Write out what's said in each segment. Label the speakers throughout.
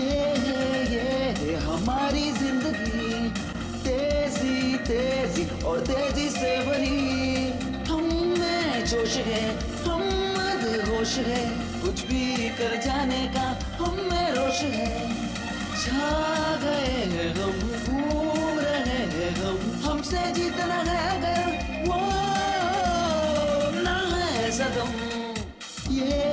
Speaker 1: ये है ये है हमारी ज़िंदगी। तेज़ी तेज़ी और तेज़ी से भरी हम में जोश है, हम मदहोश है। कुछ भी कर जाने का हम में रोश है। छा गए हैं हम, घूम रहे हैं हम। हमसे जीतना है अगर वो ना है सदम ये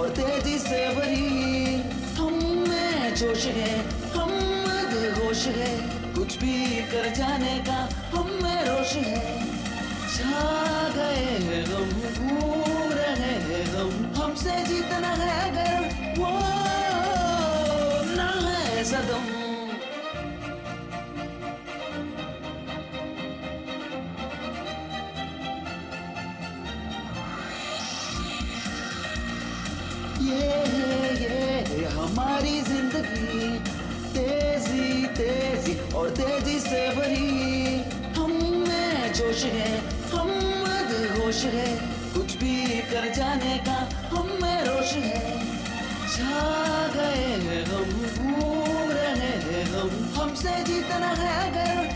Speaker 1: और तेज़ी से भरी हम में जोश है, हम मदहोश है। कुछ भी कर जाने का हम में रोश है। छा गए हैं घूम रहे हैं हम हमसे जीतना है अगर वो ना है सदम। तेज़ी तेज़ी और तेज़ी से भरी हम में जोश है, हम मदहोश है। कुछ भी कर जाने का हम में रोश है। छा गए हैं, हम घूम रहे हैं, हम हमसे जीतना है अगर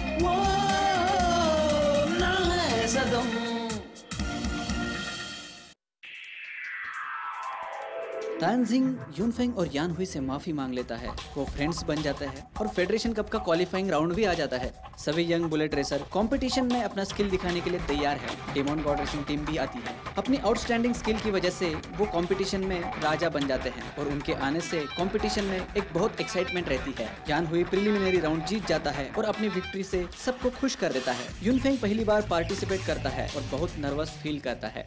Speaker 2: तानजिंग यूनफेंग और यान हुई से माफ़ी मांग लेता है। वो फ्रेंड्स बन जाता है और फेडरेशन कप का क्वालिफाइंग राउंड भी आ जाता है। सभी यंग बुलेट रेसर कंपटीशन में अपना स्किल दिखाने के लिए तैयार है। डेमोन गॉड रेसिंग टीम भी आती है। अपनी आउटस्टैंडिंग स्किल की वजह से वो कंपटीशन में राजा बन जाते हैं और उनके आने से कंपटीशन में एक बहुत एक्साइटमेंट रहती है। यान हुई प्रिलिमिनरी राउंड जीत जाता है और अपनी विक्ट्री से सबको खुश कर देता है। यूनफेंग पहली बार पार्टिसिपेट करता है और बहुत नर्वस फील करता है।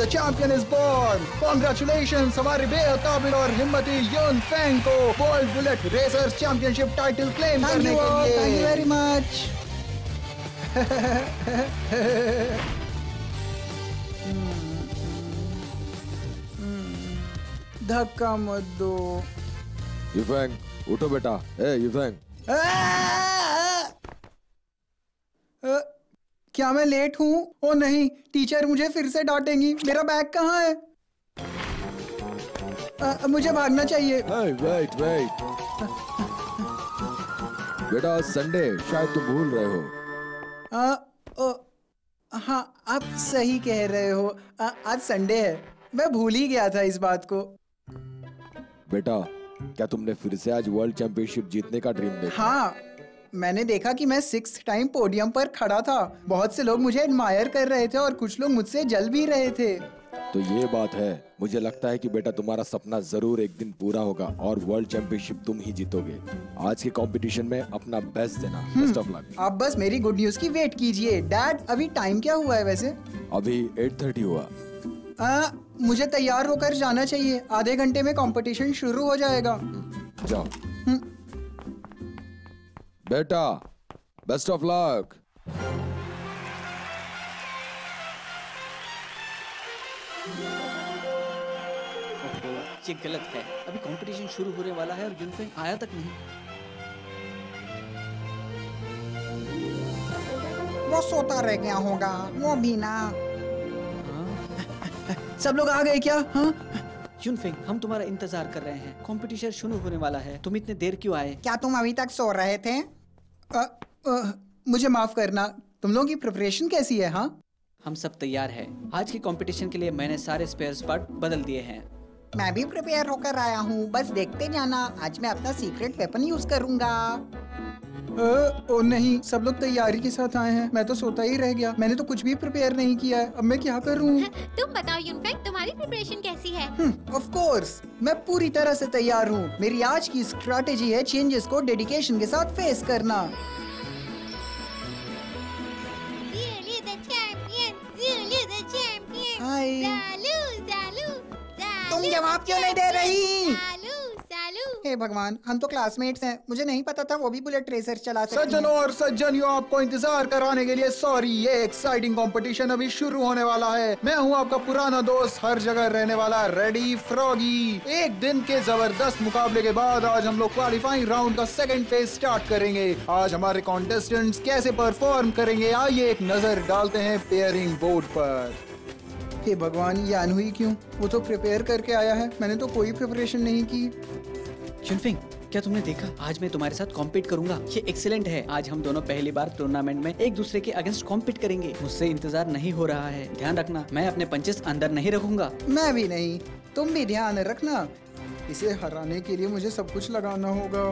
Speaker 3: The champion is born congratulation हमारे बेहताबिर और हिम्मती यून फैंग को world bullet racers championship title claim
Speaker 4: Thank
Speaker 3: करने. के लिए
Speaker 4: Thank you very much. धक्का मत दो।
Speaker 5: युफेंग उठो बेटा। ए युफेंग
Speaker 4: क्या मैं लेट हूँ? ओ नहीं टीचर मुझे फिर से डांटेंगी। मेरा बैग कहाँ है? अ, मुझे भागना चाहिए।
Speaker 5: Hey, wait, wait. बेटा आज संडे शायद तुम भूल रहे हो।
Speaker 4: आ, ओ, हाँ आप सही कह रहे हो। आ, आज संडे है। मैं भूल ही गया था इस बात को।
Speaker 5: बेटा क्या तुमने फिर से आज वर्ल्ड चैंपियनशिप जीतने का ड्रीम देखा?
Speaker 4: हाँ। मैंने देखा कि मैं सिक्स टाइम पोडियम पर खड़ा था। बहुत से लोग मुझे एडमायर कर रहे थे और कुछ लोग मुझसे जल भी रहे थे।
Speaker 5: तो ये बात है मुझे लगता है कि बेटा तुम्हारा सपना ज़रूर एक दिन पूरा होगा और वर्ल्ड चैंपियनशिप तुम ही जीतोगे। आज के कंपटीशन में अपना बेस्ट देना। बेस्ट ऑफ़ लक
Speaker 4: आप बस मेरी गुड न्यूज़ की वेट कीजिए। डैड अभी टाइम क्या हुआ है वैसे?
Speaker 5: अभी 8:30 हुआ।
Speaker 4: आ, मुझे तैयार होकर जाना चाहिए। आधे घंटे में कंपटीशन शुरू हो जाएगा।
Speaker 5: जाओ। बेटा बेस्ट ऑफ़ लक
Speaker 2: ये गलत है। अभी कंपटीशन शुरू होने वाला है और यूनफेंग आया तक नहीं।
Speaker 4: वो सोता रह गया होगा वो भी ना। सब लोग आ गए क्या? हाँ?
Speaker 2: यूनफेंग हम तुम्हारा इंतज़ार कर रहे हैं। कंपटीशन शुरू होने वाला है। तुम इतने देर क्यों आए?
Speaker 4: क्या तुम अभी तक सो रहे थे? मुझे माफ़ करना। तुम लोगों की प्रिपरेशन कैसी है हाँ?
Speaker 2: हम सब तैयार हैं। आज के कंपटीशन के लिए मैंने सारे स्पेयर पार्ट बदल दिए हैं।
Speaker 4: मैं भी प्रिपेयर होकर आया हूँ। बस देखते जाना। आज मैं अपना सीक्रेट वेपन यूज़ करूँगा। ओ नहीं सब लोग तैयारी के साथ आए हैं। मैं तो सोता ही रह गया। मैंने तो कुछ भी प्रिपेयर नहीं किया है। अब मैं क्या करूँ?
Speaker 6: तुम बताओ यूनफेक्ट तुम्हारी प्रिपरेशन कैसी है?
Speaker 4: ऑफ़ कोर्स मैं पूरी तरह से तैयार हूँ। मेरी आज की स्ट्रैटेजी है चेंजेस को डेडिकेशन के साथ फेस करना।
Speaker 7: जवाब क्यों नहीं दे रही? हे भगवान हम तो क्लासमेट्स हैं। मुझे नहीं पता था वो भी बुलेट रेसर चला सकती
Speaker 3: सज्जन। और सज्जनियों आपको इंतज़ार कराने के लिए सॉरी ये एक्साइटिंग कंपटीशन अभी शुरू होने वाला है। मैं हूँ आपका पुराना दोस्त हर जगह रहने वाला रेडी फ्रॉगी एक दिन के ज़बरदस्त मुकाबले के बाद आज हम लोग क्वालिफाइंग राउंड का सेकेंड फ़ेज़ स्टार्ट करेंगे। आज हमारे कॉन्टेस्टेंट्स कैसे परफॉर्म करेंगे आइए एक नज़र डालते हैं पेयरिंग बोर्ड पर।
Speaker 7: हे भगवान ये अनहुई क्यों? वो तो प्रिपेयर करके आया है। मैंने तो कोई प्रिपरेशन नहीं की।
Speaker 2: युनफेंग क्या तुमने देखा? आज मैं तुम्हारे साथ कॉम्पीट करूँगा। ये एक्सीलेंट है। आज हम दोनों पहली बार टूर्नामेंट में एक दूसरे के अगेंस्ट कॉम्पीट करेंगे। मुझसे इंतज़ार नहीं हो रहा है। ध्यान रखना मैं अपने पंचेस अंदर नहीं रखूँगा।
Speaker 7: मैं भी नहीं। तुम भी ध्यान रखना। इसे हराने के लिए मुझे सब कुछ लगाना होगा।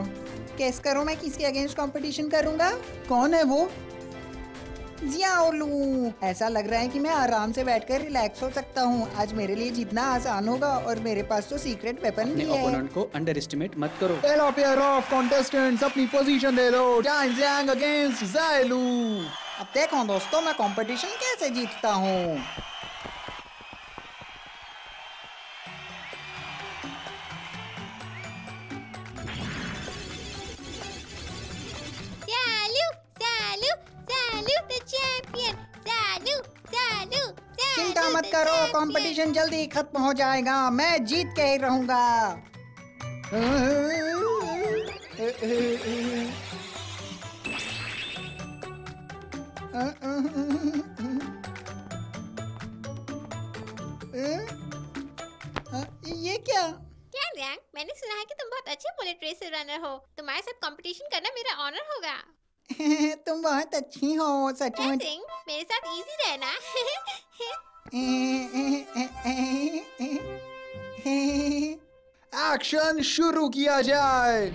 Speaker 7: कैस करो मैं किसके अगेंस्ट कंपटीशन करूँगा? कौन है वो? जियाओलू ऐसा लग रहा है कि मैं आराम से बैठकर रिलैक्स हो सकता हूँ। आज मेरे लिए जीतना आसान होगा और मेरे पास तो सीक्रेट वेपन भी है।
Speaker 2: ओपोनेंट को अंडर एस्टिमेट मत करो।
Speaker 3: पेयर ऑफ़ कंटेस्टेंट्स अपनी पोजीशन दे दो। जैंग अगेंस्ट जायलू
Speaker 7: अब देखो दोस्तों मैं कंपटीशन कैसे जीतता हूँ? कंपटीशन जल्दी खत्म हो जाएगा। मैं जीत के ही रहूँगा। ये क्या?
Speaker 6: क्या रैंक मैंने सुना है कि तुम बहुत अच्छे बुलेट रेसर रनर हो। तुम्हारे साथ कंपटीशन करना मेरा ऑनर होगा।
Speaker 7: तुम बहुत अच्छी हो सचमुच।
Speaker 6: सिंह मेरे साथ इजी रहना।
Speaker 3: एक्शन शुरू किया जाए।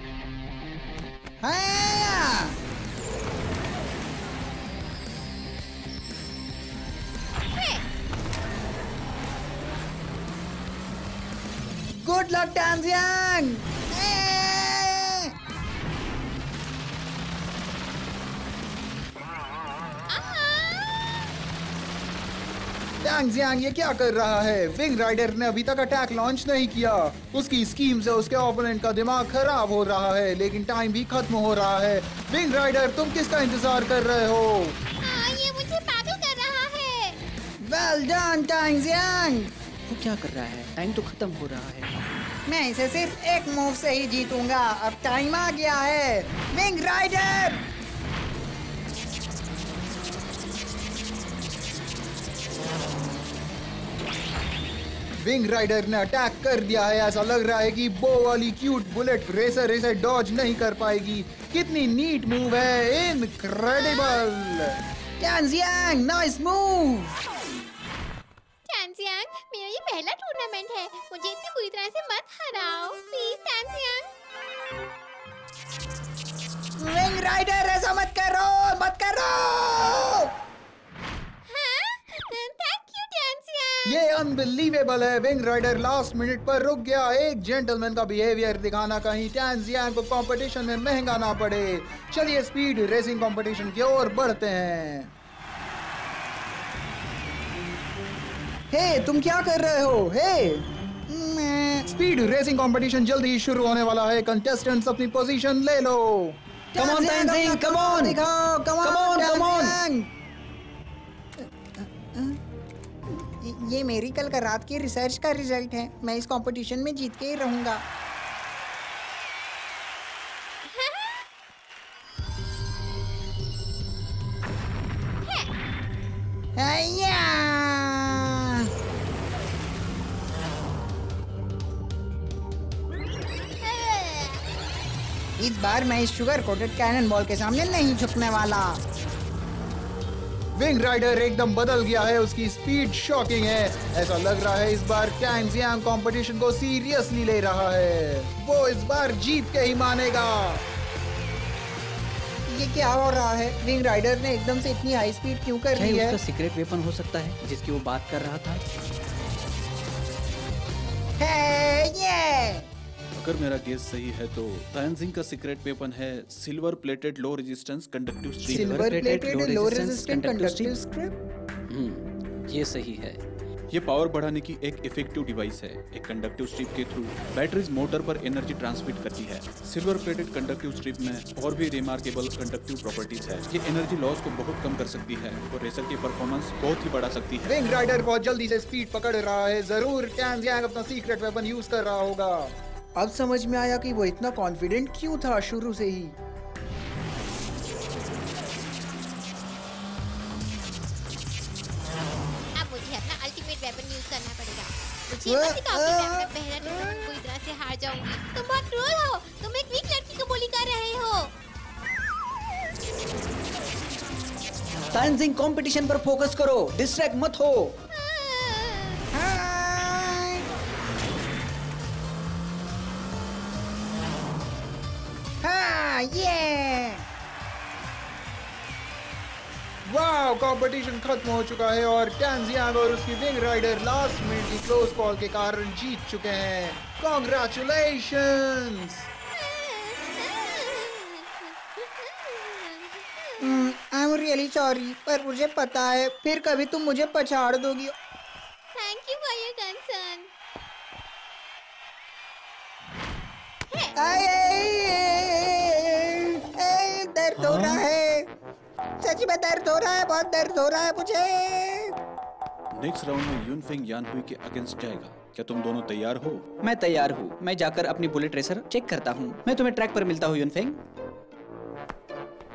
Speaker 7: Good luck Tanjiang
Speaker 3: Tang Jiang ये क्या कर रहा है? विंग राइडर ने अभी तक अटैक लॉन्च नहीं किया। उसकी स्कीम से उसके ओपोनेंट का दिमाग खराब हो रहा है लेकिन टाइम भी खत्म हो रहा है। विंग राइडर तुम किसका इंतज़ार कर रहे हो?
Speaker 6: हाँ ये मुझे पागल कर रहा है।
Speaker 7: वेल डन टांजियांग
Speaker 2: वो क्या कर रहा है? टाइम तो खत्म हो रहा है।
Speaker 7: मैं इसे सिर्फ़ एक मूव से ही जीतूँगा। अब टाइम आ गया है। विंग राइडर
Speaker 3: विंग राइडर ने अटैक कर दिया है। ऐसा लग रहा है कि बो वाली क्यूट बुलेट रेसर इसे डॉज नहीं कर पाएगी। कितनी नीट मूव है। Incredible
Speaker 7: Tanjiang nice move
Speaker 6: Tanjiang मेरा ये पहला टूर्नामेंट है। मुझे इतनी बुरी तरह से मत हराओ। प्लीज़ टैंजियांग
Speaker 7: विंग राइडर ऐसा मत करो मत करो
Speaker 6: हाँ थैंक यू टैंजियांग
Speaker 3: ये अनबिलीवेबल है। विंग राइडर लास्ट मिनट पर रुक गया। एक जेंटलमैन का बिहेवियर दिखाना कहीं। टैंजियांग को कंपटीशन में महँगा ना पड़े। चलिए स्पीड रेसिंग कंपटीशन की ओर बढ़ते हैं।
Speaker 7: हे hey, तुम क्या कर रहे हो? हे मैं
Speaker 3: स्पीड रेसिंग कंपटीशन जल्दी ही शुरू होने वाला है। कंटेस्टेंट्स अपनी पोजीशन ले लो।
Speaker 2: Tenzing,
Speaker 7: अपना
Speaker 2: come
Speaker 7: कमाल
Speaker 2: on.
Speaker 7: दिखाओ। कम
Speaker 2: Come
Speaker 7: ये मेरी कल का रात की रिसर्च का रिज़ल्ट है। मैं इस कंपटीशन में जीत के ही रहूँगा। इस बार मैं इस शुगर कोटेड कैनन बॉल के सामने नहीं झुकने वाला।
Speaker 3: विंग राइडर एकदम बदल गया है उसकी स्पीड शॉकिंग है। ऐसा लग रहा है इस बार टैंजियांग कंपटीशन को सीरियसली ले रहा है। वो इस बार जीत के ही मानेगा।
Speaker 7: ये क्या हो रहा है? विंग राइडर ने एकदम से इतनी हाई स्पीड क्यों कर ली है?
Speaker 2: उसका सीक्रेट वेपन हो सकता है जिसकी वो बात कर रहा था?
Speaker 7: है ये
Speaker 8: अगर मेरा गेस सही है तो तायनसिंह का सीक्रेट वेपन है silver plated low resistance conductive
Speaker 2: strip
Speaker 7: silver plated low
Speaker 2: conductive
Speaker 7: conductive strip
Speaker 2: hmm ये सही है।
Speaker 8: ये पावर बढ़ाने की एक इफ़ेक्टिव डिवाइस है एक कंडक्टिव स्ट्रिप के थ्रू बैटरीज मोटर पर एनर्जी ट्रांसमिट करती है। सिल्वर प्लेटेड कंडक्टिव स्ट्रिप में और भी रिमार्केबल कंडक्टिव प्रॉपर्टीज़ है। ये एनर्जी लॉस को बहुत कम कर सकती है और रेसर की परफॉर्मेंस बहुत ही बढ़ा सकती है।
Speaker 3: विंग राइडर बहुत जल्दी से स्पीड पकड़ रहा है। ज़रूर अपना सीक्रेट वेपन यूज़ कर रहा होगा।
Speaker 4: अब समझ में आया कि वो इतना कॉन्फिडेंट क्यों था शुरू से ही?
Speaker 6: अब मुझे अपना अल्टीमेट वेपन यूज़ करना पड़ेगा। मुझे पता
Speaker 4: अ,
Speaker 6: टाइम में पहला टूर्नामेंट पूरी तरह से हार जाऊँगी। तुम बहुत क्रूर हो। तुम एक वीक लड़की को बोली कर रहे हो।
Speaker 2: तानजिंग कंपटीशन पर फोकस करो। डिस्ट्रैक्ट मत
Speaker 4: हो। ये
Speaker 3: वाह कंपटीशन खत्म हो चुका है और टैंजियांग और उसकी विंग राइडर लास्ट मिनट की क्लोज कॉल के कारण जीत चुके हैं। Congratulations
Speaker 4: I am really sorry पर मुझे पता है फिर कभी तुम मुझे पछाड़ दोगी।
Speaker 6: Thank you for your concern
Speaker 4: दर्द हो रहा है। सच में दर्द हो रहा है बहुत दर्द हो रहा है मुझे।
Speaker 8: नेक्स्ट राउंड में यूनफेंग यान हुई के अगेंस्ट जाएगा। क्या तुम दोनों तैयार हो?
Speaker 2: मैं तैयार हूँ। मैं जाकर अपनी बुलेट रेसर चेक करता हूँ। मैं तुम्हें ट्रैक पर मिलता हूँ यूनफेंग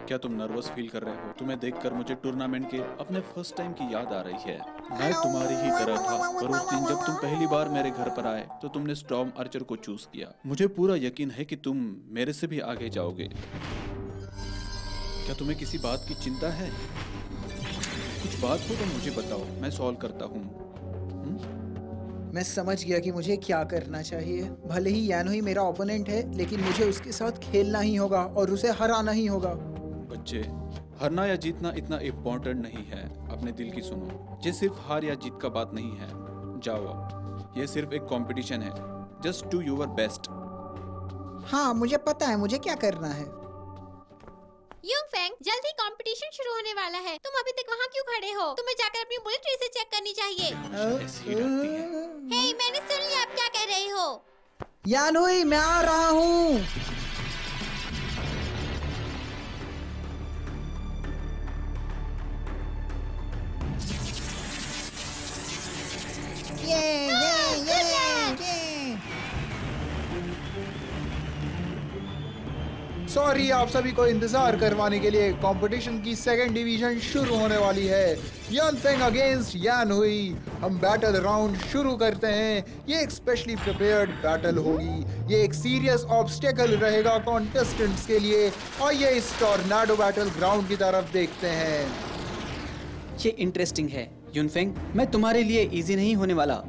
Speaker 8: क्या तुम नर्वस फील कर रहे हो? तुम्हें देखकर मुझे टूर्नामेंट के अपने फ़र्स्ट टाइम की याद आ रही है। मैं तुम्हारी ही तरह था। पर उस दिन जब तुम पहली बार मेरे घर पर आए तो तुमने स्टॉर्म आर्चर को चूज़ किया। मुझे पूरा यकीन है कि तुम मेरे से भी आगे जाओगे। क्या तुम्हें किसी बात की चिंता है? कुछ बात हो तो मुझे बताओ मैं सॉल्व करता हूँ।
Speaker 4: मैं समझ गया कि मुझे क्या करना चाहिए। भले ही यानो ही मेरा ओपोनेंट है लेकिन मुझे उसके साथ खेलना ही होगा और उसे हराना ही होगा।
Speaker 8: बच्चे हरना या जीतना इतना इम्पोर्टेंट नहीं है। अपने दिल की सुनो। ये सिर्फ़ हार या जीत का बात नहीं है। जाओ ये सिर्फ़ एक कंपटीशन है। जस्ट डू योर बेस्ट
Speaker 4: हाँ मुझे पता है मुझे क्या करना है।
Speaker 6: युंग फेंग जल्दी कंपटीशन शुरू होने वाला है। तुम अभी तक वहाँ क्यों खड़े हो? तुम्हें जाकर अपनी बुलेट रेस चेक करनी चाहिए।
Speaker 8: ऐसी ही है
Speaker 6: हे मैंने सुन लिया, आप क्या कह रहे हो?
Speaker 4: यानुई, मैं आ रहा हूँ। ये ये ये ये
Speaker 3: सॉरी आप सभी को इंतज़ार करवाने के लिए कंपटीशन की सेकंड डिवीज़न शुरू होने वाली है। यन फेंग अगेंस्ट यान हुई हम बैटल राउंड शुरू करते हैं। ये एक स्पेशली प्रिपेयर्ड बैटल होगी। ये एक सीरियस ऑब्स्टेकल रहेगा कॉन्टेस्टेंट्स के लिए। और ये इस टॉर्नाडो बैटल ग्राउंड की तरफ़ देखते हैं।
Speaker 2: ये इंटरेस्टिंग है यूनफेंग मैं तुम्हारे लिए इजी नहीं होने वाला।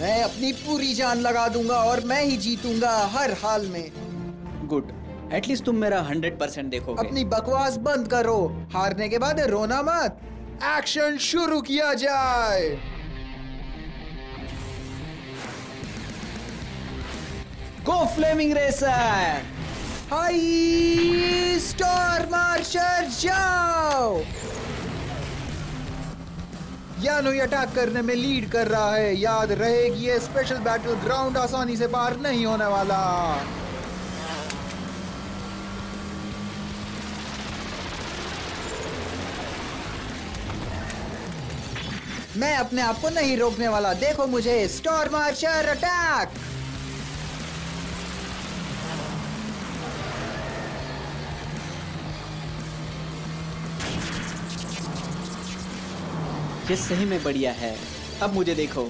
Speaker 4: मैं अपनी पूरी जान लगा दूँगा और मैं ही जीतूँगा हर हाल में।
Speaker 2: गुड एटलीस्ट तुम मेरा हंड्रेड परसेंट देखो
Speaker 4: अपनी बकवास बंद करो। हारने के बाद रोना मत।
Speaker 3: एक्शन शुरू किया जाए।
Speaker 2: Go flaming racer
Speaker 4: high star marshal जाओ।
Speaker 3: यानुई अटैक करने में लीड कर रहा है। याद रहे कि ये स्पेशल बैटल ग्राउंड आसानी से पार नहीं होने वाला।
Speaker 4: मैं अपने आप को नहीं रोकने वाला। देखो मुझे स्टोर मार्शल अटैक
Speaker 2: ये सही में बढ़िया है। अब मुझे देखो।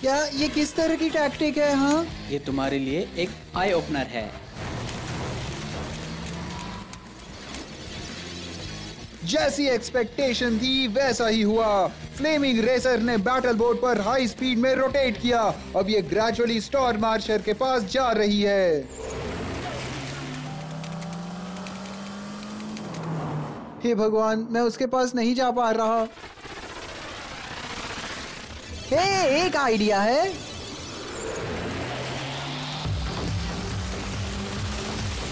Speaker 4: क्या ये किस तरह की टैक्टिक है हाँ?
Speaker 2: ये तुम्हारे लिए एक आई ओपनर है।
Speaker 3: जैसी एक्सपेक्टेशन थी, वैसा ही हुआ। फ्लेमिंग रेसर ने बैटल बोर्ड पर हाई स्पीड में रोटेट किया। अब ये ग्रेजुअली स्टार मार्शर के पास जा रही है।
Speaker 4: हे भगवान, मैं उसके पास नहीं जा पा रहा। हे, एक आइडिया है।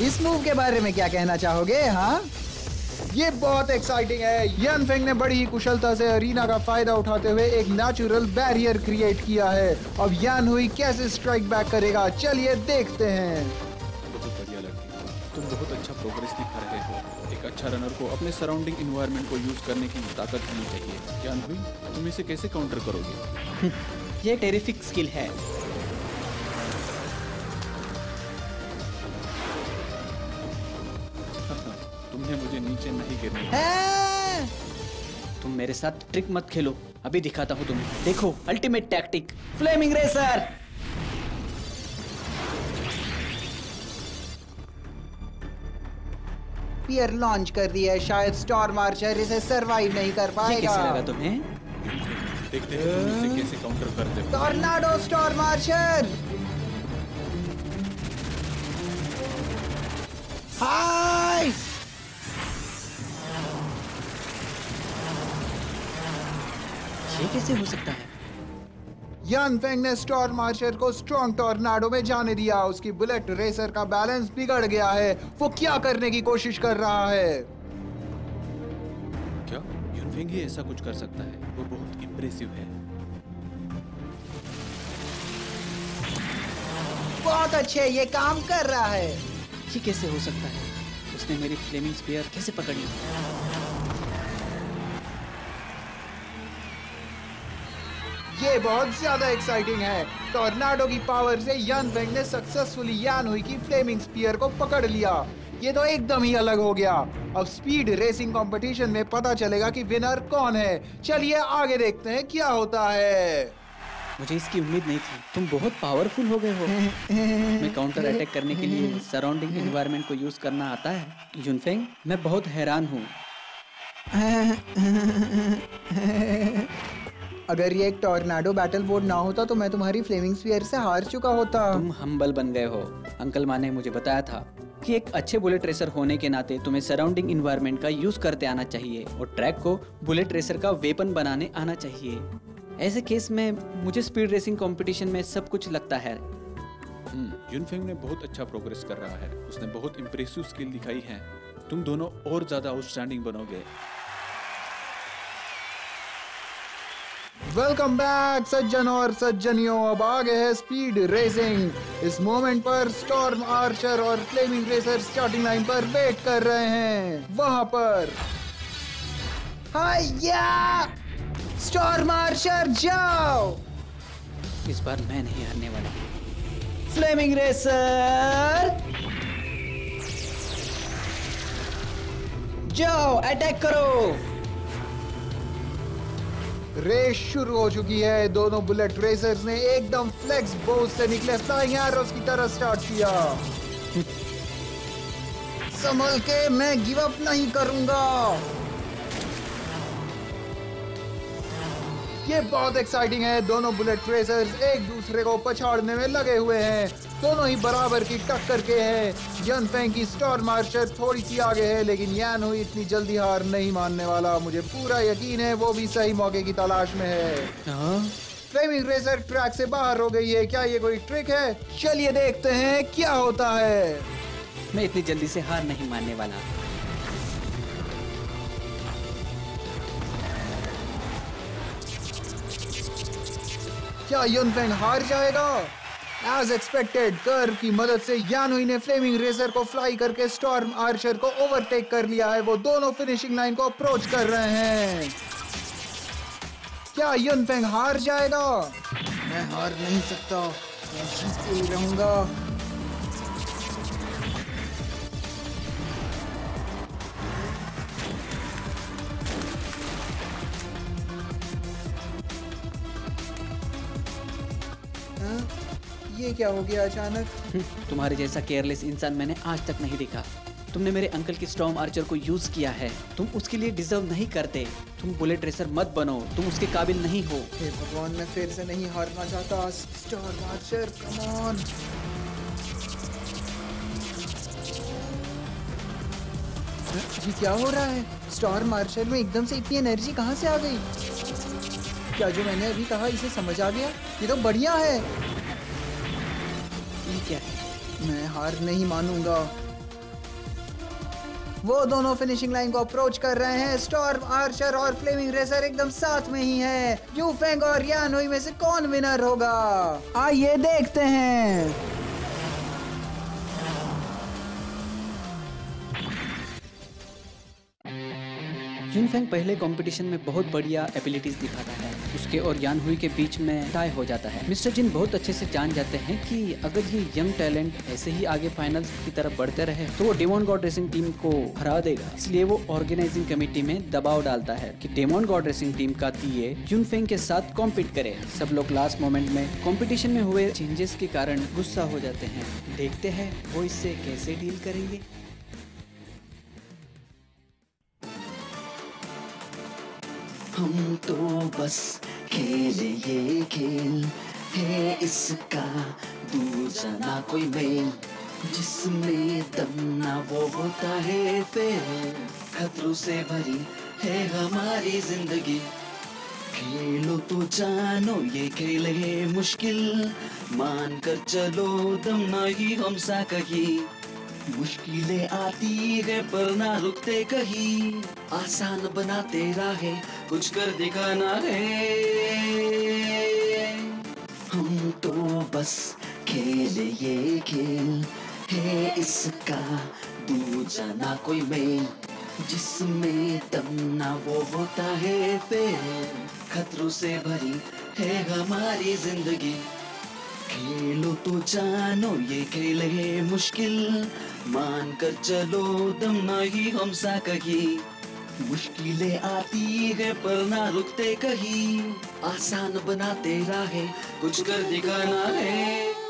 Speaker 4: इस मूव के बारे में क्या कहना चाहोगे हाँ?
Speaker 3: ये बहुत एक्साइटिंग है। यन फेंग ने बड़ी ही कुशलता से अरीना का फ़ायदा उठाते हुए एक नेचुरल बैरियर क्रिएट किया है। अब यान हुई कैसे स्ट्राइक बैक करेगा? चलिए देखते हैं।
Speaker 8: तुम बहुत अच्छा प्रोग्रेस दिखा रहे हो। एक अच्छा रनर को अपने सराउंडिंग इन्वायरमेंट को यूज़ करने की ताकत होनी चाहिए। क्या हुई तुम इसे कैसे काउंटर करोगे?
Speaker 2: ये टेरिफिक स्किल है।
Speaker 8: तुमने मुझे नीचे नहीं गिरने
Speaker 2: तुम मेरे साथ ट्रिक मत खेलो। अभी दिखाता हूँ तुम्हें। देखो अल्टीमेट टैक्टिक फ्लेमिंग रेसर
Speaker 4: पियर लॉन्च कर दिया है शायद स्टॉर मार्चर इसे सरवाइव नहीं कर
Speaker 2: ये
Speaker 4: पाएगा।
Speaker 2: कैसे लगा तुम्हें?
Speaker 8: देखते हैं तुम इसे कैसे काउंटर करते हो।
Speaker 4: टॉर्नाडो स्टॉर मार्चर हाय
Speaker 2: ये कैसे हो सकता है?
Speaker 3: यान फेंग ने स्टॉर मार्चर को स्ट्रॉन्ग टॉर्नाडो में जाने दिया। उसकी बुलेट रेसर का बैलेंस बिगड़ गया है। वो क्या करने की कोशिश कर रहा है?
Speaker 8: क्या? यूनफिंग ही ऐसा कुछ कर सकता है? वो बहुत इम्प्रेसिव है।
Speaker 4: बहुत अच्छे ये काम कर रहा है।
Speaker 2: ये कैसे हो सकता है? उसने मेरी फ्लेमिंग स्पेयर कैसे पकड़ी
Speaker 3: ये बहुत ज़्यादा एक्साइटिंग है। टॉर्नाडो की पावर से यान फेंग ने सक्सेसफुली यान हुई की फ्लेमिंग स्पीयर को पकड़ लिया। ये तो एकदम ही अलग हो गया। अब स्पीड रेसिंग कंपटीशन में पता चलेगा कि विनर कौन है। चलिए आगे देखते हैं क्या होता है।
Speaker 2: मुझे इसकी उम्मीद नहीं थी। तुम बहुत पावरफुल हो गए हो। मैं काउंटर अटैक करने के लिए सराउंडिंग एनवायरनमेंट को यूज़ करना आता है। यूनफेंग मैं बहुत हैरान हूँ।
Speaker 4: अगर ये एक टॉर्नाडो बैटल बोर्ड ना होता तो मैं तुम्हारी फ्लेमिंग स्फीयर से हार चुका होता।
Speaker 2: तुम हम्बल बन गए हो। अंकल माँ ने मुझे बताया था कि एक अच्छे बुलेट रेसर होने के नाते तुम्हें सराउंडिंग इन्वायरमेंट का यूज़ करते आना चाहिए और ट्रैक को बुलेट रेसर का वेपन बनाने आना चाहिए। ऐसे केस में मुझे स्पीड रेसिंग कंपटीशन में सब कुछ लगता है।
Speaker 8: यूनफिंग ने बहुत अच्छा प्रोग्रेस कर रहा है। उसने बहुत इम्प्रेसिव स्किल दिखाई है। तुम दोनों और ज़्यादा आउटस्टैंडिंग बनोगे।
Speaker 3: वेलकम बैक सज्जन और सज्जनियों। अब आ गए है स्पीड रेसिंग इस मोमेंट पर स्टॉर्म आर्चर और फ्लेमिंग रेसर स्टार्टिंग लाइन पर वेट कर रहे हैं। वहाँ पर।
Speaker 4: हाया स्टॉर मार्चर जाओ!
Speaker 2: इस बार मैं नहीं हारने वाला। फ्लेमिंग रेसर जाओ अटैक करो।
Speaker 3: रेस शुरू हो चुकी है। दोनों बुलेट रेसर्स ने एकदम फ्लेक्स बोस से निकले। फ्लाइंग एरोस की तरह स्टार्ट किया।
Speaker 4: संभल के मैं गिव अप नहीं करूँगा।
Speaker 3: ये बहुत एक्साइटिंग है। दोनों बुलेट रेसर्स एक दूसरे को पछाड़ने में लगे हुए हैं। दोनों ही बराबर की टक्कर के हैं। यन फेंग की स्टॉर मार्चर थोड़ी सी आगे है लेकिन यान हुई इतनी जल्दी हार नहीं मानने वाला। मुझे पूरा यकीन है वो भी सही मौके की तलाश में है।
Speaker 2: हाँ?
Speaker 3: फ्लेमिंग रेसर ट्रैक से बाहर हो गई है। क्या ये कोई ट्रिक है? चलिए देखते हैं क्या होता है।
Speaker 2: मैं इतनी जल्दी से हार नहीं मानने वाला।
Speaker 3: क्या युनफेंग हार जाएगा? एज एक्सपेक्टेड कर्व की मदद से यानुई ने फ्लेमिंग रेसर को फ्लाई करके स्टॉर्म आर्चर को ओवरटेक कर लिया है। वो दोनों फिनिशिंग लाइन को अप्रोच कर रहे हैं। क्या युनफेंग हार जाएगा?
Speaker 4: मैं हार नहीं सकता। मैं जीतते ही रहूँगा। ये क्या हो गया अचानक?
Speaker 2: हम्म, तुम्हारे जैसा केयरलेस इंसान मैंने आज तक नहीं देखा। तुमने मेरे अंकल की स्टॉर्म आर्चर को यूज़ किया है। तुम उसके लिए डिजर्व नहीं करते। तुम बुलेट रेसर मत बनो। तुम उसके काबिल नहीं हो।
Speaker 4: हे भगवान मैं फिर से नहीं हारना चाहता। स्टार मार्चर कम ऑन ये क्या हो रहा है? स्टार मार्शल में एकदम से इतनी एनर्जी कहाँ से आ गई? क्या जो मैंने अभी कहा इसे समझ आ गया? ये तो बढ़िया है।
Speaker 2: क्या है।
Speaker 4: मैं हार नहीं मानूँगा। वो दोनों फिनिशिंग लाइन को अप्रोच कर रहे हैं। स्टॉर्म आर्चर और फ्लेमिंग रेसर एकदम साथ में ही है। यू फेंग और यानोई में से कौन विनर होगा? आइए देखते हैं।
Speaker 2: यूनफेंग पहले कंपटीशन में बहुत बढ़िया एबिलिटीज दिखाता है, उसके और यान हुई के बीच में टाई हो जाता है। मिस्टर जिन बहुत अच्छे से जान जाते हैं कि अगर ये यंग टैलेंट ऐसे ही आगे फाइनल्स की तरफ़ बढ़ते रहे तो वो डेमोन गॉड रेसिंग टीम को हरा देगा। इसलिए वो ऑर्गेनाइजिंग कमेटी में दबाव डालता है कि डेमोन गॉड रेसिंग टीम का तीये यूनफेंग के साथ कॉम्पीट करे। सब लोग लास्ट मोमेंट में कॉम्पिटिशन में हुए चेंजेस के कारण गुस्सा हो जाते हैं। देखते हैं वो इससे कैसे डील करेंगे।
Speaker 1: हम तो बस खेले ये खेल है इसका दूजा ना कोई मेल जिसमें दम ना वो होता है फेल खतरों से भरी है हमारी ज़िंदगी। खेलो तो जानो, ये खेल है मुश्किल। मान कर चलो दम ना ही हम सा कहीं। मुश्किलें आती है, पर ना रुकते कहीं। आसान बनाते राहे कुछ कर दिखाना है हम तो बस खेल ये खेल है, इसका दूजा ना कोई मेल जिसमें दम ना वो होता है फेल खतरों से भरी है हमारी ज़िंदगी। खेलो तो जानो, ये खेल है मुश्किल। मान कर चलो, दम नहीं हम सा कही। मुश्किलें आती है, पर ना रुकते कहीं। आसान बना तेरा है, कुछ कर दिखाना है।